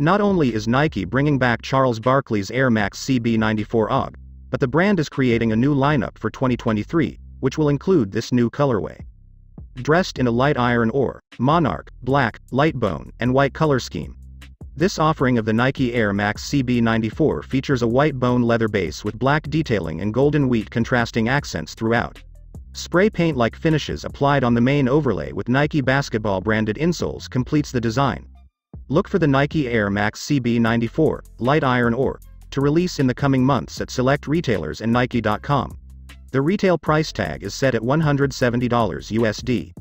Not only is Nike bringing back Charles Barkley's Air Max CB94 OG, but the brand is creating a new lineup for 2023, which will include this new colorway. Dressed in a light iron ore, monarch, black, light bone, and white color scheme. This offering of the Nike Air Max CB94 features a white bone leather base with black detailing and golden wheat contrasting accents throughout. Spray paint-like finishes applied on the main overlay with Nike basketball branded insoles completes the design. Look for the Nike Air Max CB94, light iron ore, to release in the coming months at select retailers and Nike.com. The retail price tag is set at $170 USD.